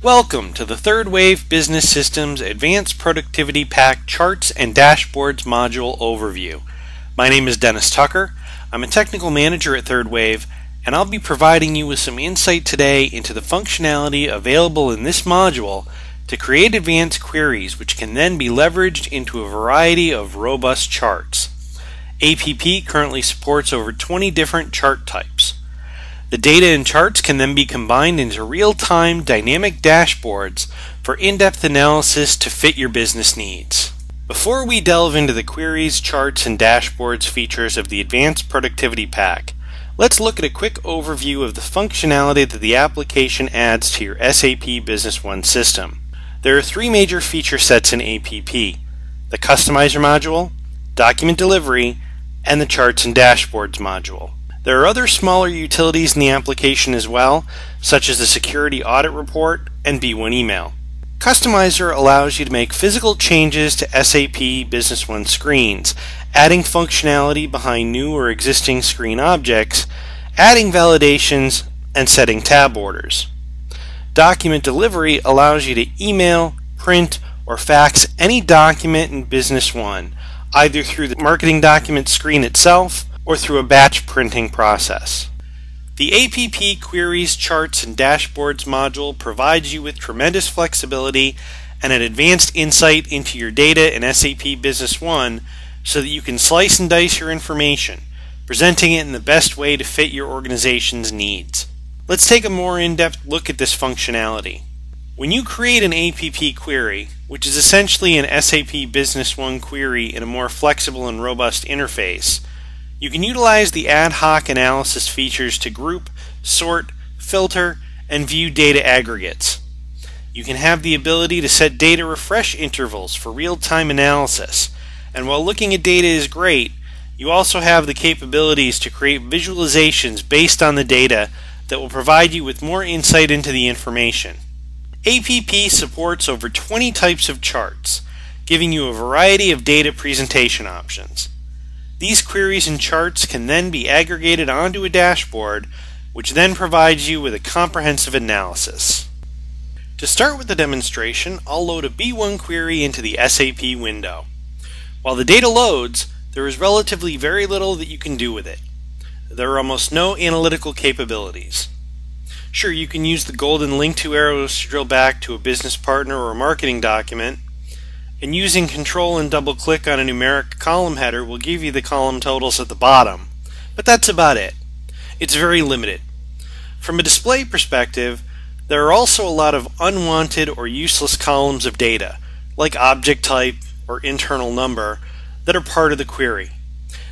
Welcome to the Third Wave Business Systems Advanced Productivity Pack Charts and Dashboards module overview. My name is Dennis Tucker. I'm a technical manager at Third Wave, and I'll be providing you with some insight today into the functionality available in this module to create advanced queries which can then be leveraged into a variety of robust charts. APP currently supports over 20 different chart types. The data and charts can then be combined into real-time dynamic dashboards for in-depth analysis to fit your business needs. Before we delve into the queries, charts, and dashboards features of the Advanced Productivity Pack, let's look at a quick overview of the functionality that the application adds to your SAP Business One system. There are three major feature sets in APP, the Customizer module, Document Delivery, and the Charts and Dashboards module. There are other smaller utilities in the application as well, such as the Security Audit Report and B1 Email. Customizer allows you to make physical changes to SAP Business One screens, adding functionality behind new or existing screen objects, adding validations, and setting tab orders. Document Delivery allows you to email, print, or fax any document in Business One, either through the marketing document screen itself or through a batch printing process. The APP Queries, Charts, and Dashboards module provides you with tremendous flexibility and an advanced insight into your data in SAP Business One so that you can slice and dice your information, presenting it in the best way to fit your organization's needs. Let's take a more in-depth look at this functionality. When you create an APP query, which is essentially an SAP Business One query in a more flexible and robust interface, you can utilize the ad hoc analysis features to group, sort, filter, and view data aggregates. You can have the ability to set data refresh intervals for real-time analysis, and while looking at data is great, you also have the capabilities to create visualizations based on the data that will provide you with more insight into the information. APP supports over 20 types of charts, giving you a variety of data presentation options. These queries and charts can then be aggregated onto a dashboard, which then provides you with a comprehensive analysis. To start with the demonstration, I'll load a B1 query into the SAP window. While the data loads, there is relatively very little that you can do with it. There are almost no analytical capabilities. Sure, you can use the golden link to arrows to drill back to a business partner or a marketing document, and using control and double click on a numeric column header will give you the column totals at the bottom. But that's about it. It's very limited. From a display perspective, there are also a lot of unwanted or useless columns of data, like object type or internal number, that are part of the query.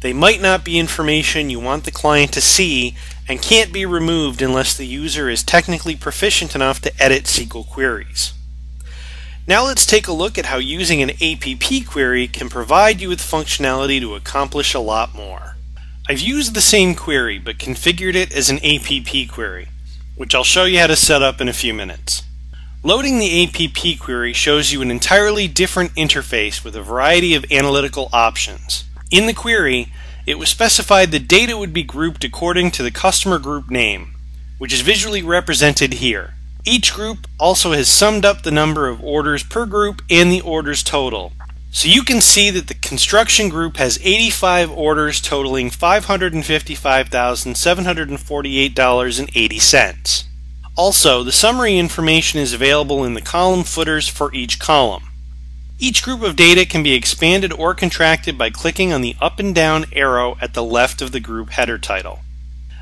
They might not be information you want the client to see and can't be removed unless the user is technically proficient enough to edit SQL queries. Now let's take a look at how using an APP query can provide you with functionality to accomplish a lot more. I've used the same query but configured it as an APP query, which I'll show you how to set up in a few minutes. Loading the APP query shows you an entirely different interface with a variety of analytical options. In the query, it was specified that data would be grouped according to the customer group name, which is visually represented here. Each group also has summed up the number of orders per group and the orders total. So you can see that the construction group has 85 orders totaling $555,748.80. Also, the summary information is available in the column footers for each column. Each group of data can be expanded or contracted by clicking on the up and down arrow at the left of the group header title.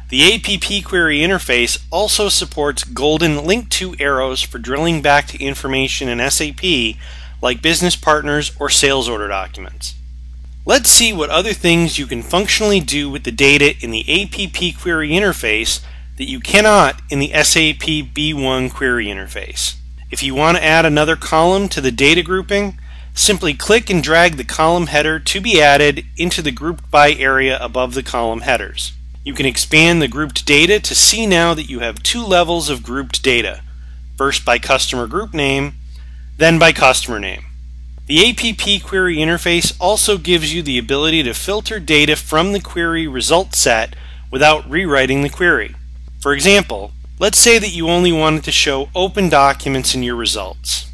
The APP query interface also supports golden link to arrows for drilling back to information in SAP like business partners or sales order documents. Let's see what other things you can functionally do with the data in the APP query interface that you cannot in the SAP B1 query interface. If you want to add another column to the data grouping, simply click and drag the column header to be added into the grouped by area above the column headers. You can expand the grouped data to see now that you have two levels of grouped data, first by customer group name, then by customer name. The APP query interface also gives you the ability to filter data from the query result set without rewriting the query. For example, Let's say that you only wanted to show open documents in your results.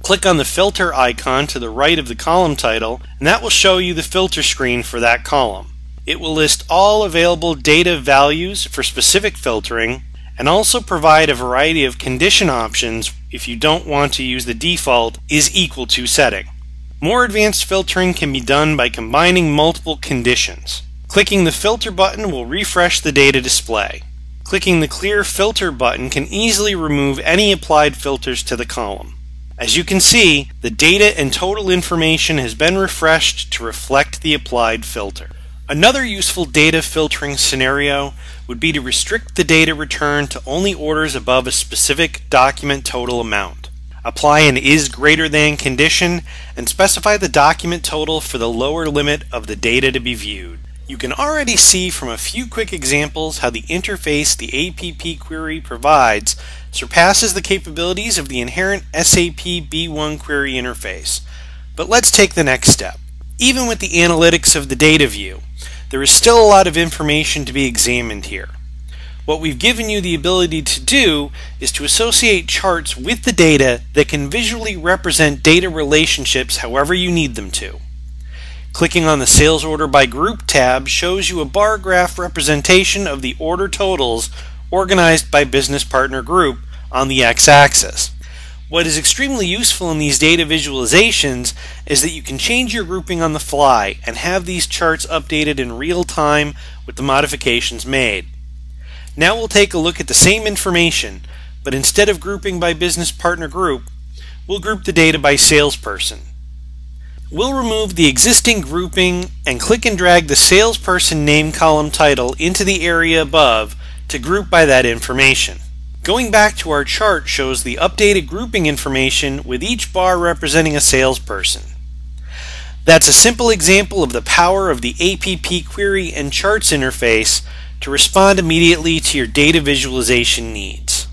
Click on the filter icon to the right of the column title and that will show you the filter screen for that column. It will list all available data values for specific filtering and also provide a variety of condition options if you don't want to use the default is equal to setting. More advanced filtering can be done by combining multiple conditions. Clicking the filter button will refresh the data display. Clicking the clear filter button can easily remove any applied filters to the column. As you can see, the data and total information has been refreshed to reflect the applied filter. Another useful data filtering scenario would be to restrict the data return to only orders above a specific document total amount. Apply an is greater than condition and specify the document total for the lower limit of the data to be viewed. You can already see from a few quick examples how the interface the APP query provides surpasses the capabilities of the inherent SAP B1 query interface. But let's take the next step. Even with the analytics of the data view, there is still a lot of information to be examined here. What we've given you the ability to do is to associate charts with the data that can visually represent data relationships however you need them to. Clicking on the Sales Order by Group tab shows you a bar graph representation of the order totals organized by business partner group on the x-axis. What is extremely useful in these data visualizations is that you can change your grouping on the fly and have these charts updated in real time with the modifications made. Now we'll take a look at the same information, but instead of grouping by business partner group, we'll group the data by salesperson. We'll remove the existing grouping and click and drag the salesperson name column title into the area above to group by that information. Going back to our chart shows the updated grouping information with each bar representing a salesperson. That's a simple example of the power of the APP Query and Charts interface to respond immediately to your data visualization needs.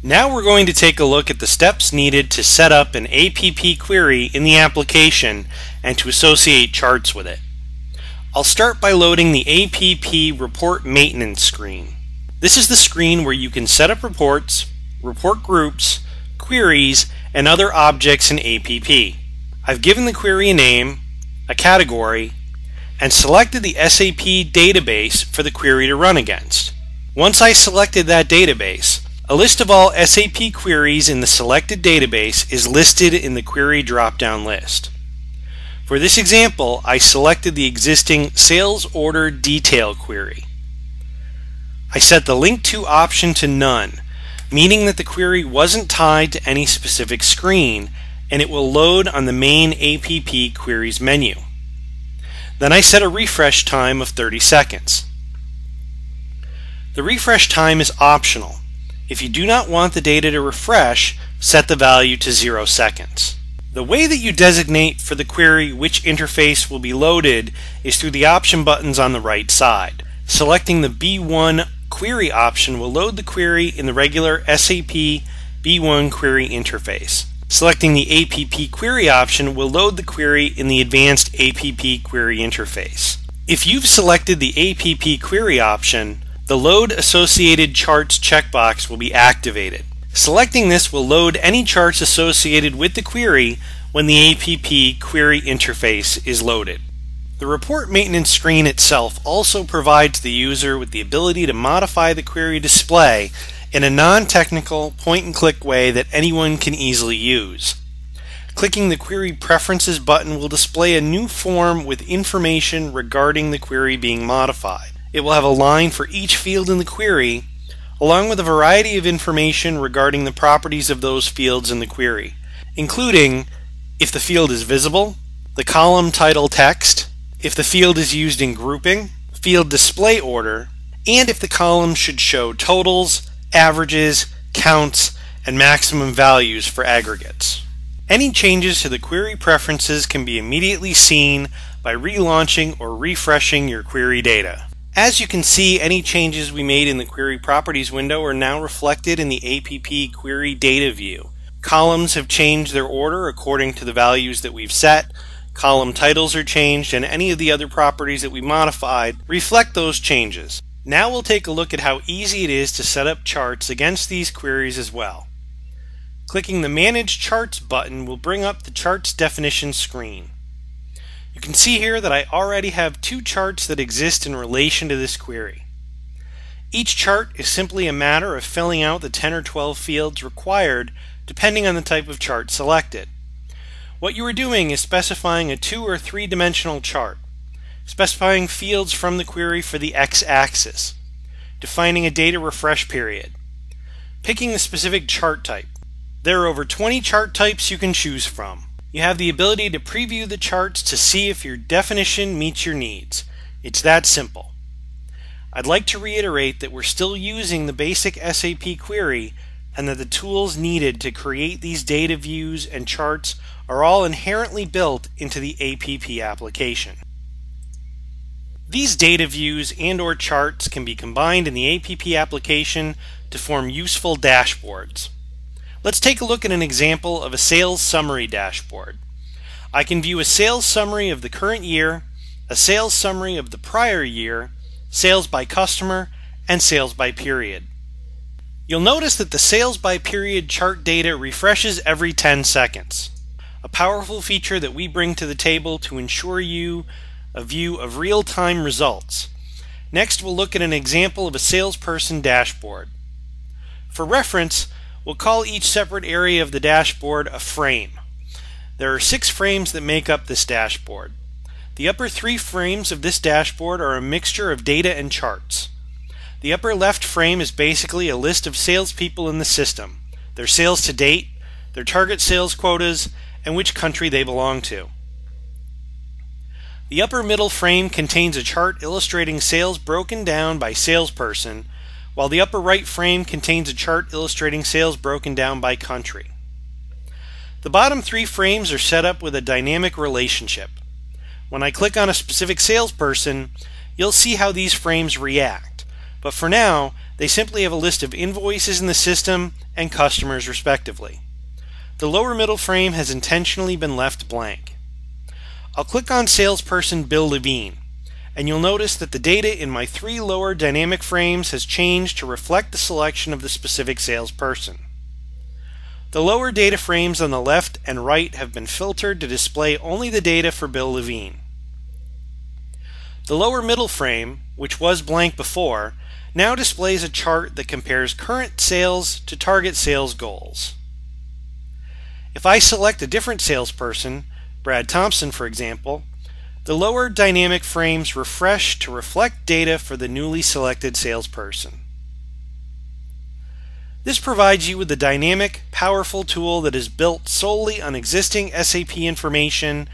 Now we're going to take a look at the steps needed to set up an APP query in the application and to associate charts with it. I'll start by loading the APP Report Maintenance screen. This is the screen where you can set up reports, report groups, queries, and other objects in APP. I've given the query a name, a category, and selected the SAP database for the query to run against. Once I selected that database, a list of all SAP queries in the selected database is listed in the query drop-down list. For this example, I selected the existing sales order detail query. I set the link to option to none, meaning that the query wasn't tied to any specific screen and it will load on the main APP queries menu. Then I set a refresh time of 30 seconds. The refresh time is optional if you do not want the data to refresh, set the value to 0 seconds. The way that you designate for the query which interface will be loaded is through the option buttons on the right side. Selecting the B1 query option will load the query in the regular SAP B1 query interface. Selecting the APP query option will load the query in the advanced APP query interface. If you've selected the APP query option, the Load Associated Charts checkbox will be activated. Selecting this will load any charts associated with the query when the APP query interface is loaded. The report maintenance screen itself also provides the user with the ability to modify the query display in a non-technical point-and-click way that anyone can easily use. Clicking the Query Preferences button will display a new form with information regarding the query being modified. It will have a line for each field in the query, along with a variety of information regarding the properties of those fields in the query, including if the field is visible, the column title text, if the field is used in grouping, field display order, and if the column should show totals, averages, counts, and maximum values for aggregates. Any changes to the query preferences can be immediately seen by relaunching or refreshing your query data. As you can see, any changes we made in the Query Properties window are now reflected in the APP Query Data view. Columns have changed their order according to the values that we've set, column titles are changed, and any of the other properties that we modified reflect those changes. Now we'll take a look at how easy it is to set up charts against these queries as well. Clicking the Manage Charts button will bring up the Charts Definition screen. You can see here that I already have two charts that exist in relation to this query. Each chart is simply a matter of filling out the 10 or 12 fields required depending on the type of chart selected. What you are doing is specifying a two or three dimensional chart, specifying fields from the query for the x-axis, defining a data refresh period, picking the specific chart type. There are over 20 chart types you can choose from. You have the ability to preview the charts to see if your definition meets your needs. It's that simple. I'd like to reiterate that we're still using the basic SAP query and that the tools needed to create these data views and charts are all inherently built into the APP application. These data views and or charts can be combined in the APP application to form useful dashboards. Let's take a look at an example of a sales summary dashboard. I can view a sales summary of the current year, a sales summary of the prior year, sales by customer, and sales by period. You'll notice that the sales by period chart data refreshes every 10 seconds, a powerful feature that we bring to the table to ensure you a view of real-time results. Next, we'll look at an example of a salesperson dashboard. For reference, We'll call each separate area of the dashboard a frame. There are six frames that make up this dashboard. The upper three frames of this dashboard are a mixture of data and charts. The upper left frame is basically a list of salespeople in the system, their sales to date, their target sales quotas, and which country they belong to. The upper middle frame contains a chart illustrating sales broken down by salesperson while the upper right frame contains a chart illustrating sales broken down by country. The bottom three frames are set up with a dynamic relationship. When I click on a specific salesperson, you'll see how these frames react, but for now, they simply have a list of invoices in the system and customers respectively. The lower middle frame has intentionally been left blank. I'll click on salesperson Bill Levine and you'll notice that the data in my three lower dynamic frames has changed to reflect the selection of the specific salesperson. The lower data frames on the left and right have been filtered to display only the data for Bill Levine. The lower middle frame, which was blank before, now displays a chart that compares current sales to target sales goals. If I select a different salesperson, Brad Thompson for example, the lower dynamic frames refresh to reflect data for the newly selected salesperson. This provides you with a dynamic, powerful tool that is built solely on existing SAP information,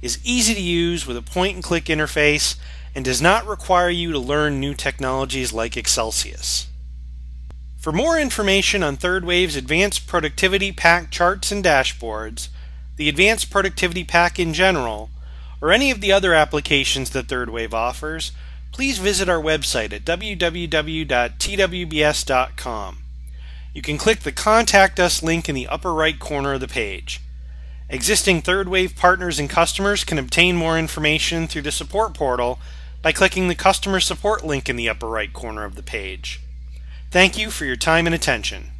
is easy to use with a point-and-click interface, and does not require you to learn new technologies like Xcelsius. For more information on ThirdWave's Advanced Productivity Pack charts and dashboards, the Advanced Productivity Pack in general, or any of the other applications that ThirdWave offers, please visit our website at www.twbs.com. You can click the Contact Us link in the upper right corner of the page. Existing ThirdWave partners and customers can obtain more information through the support portal by clicking the Customer Support link in the upper right corner of the page. Thank you for your time and attention.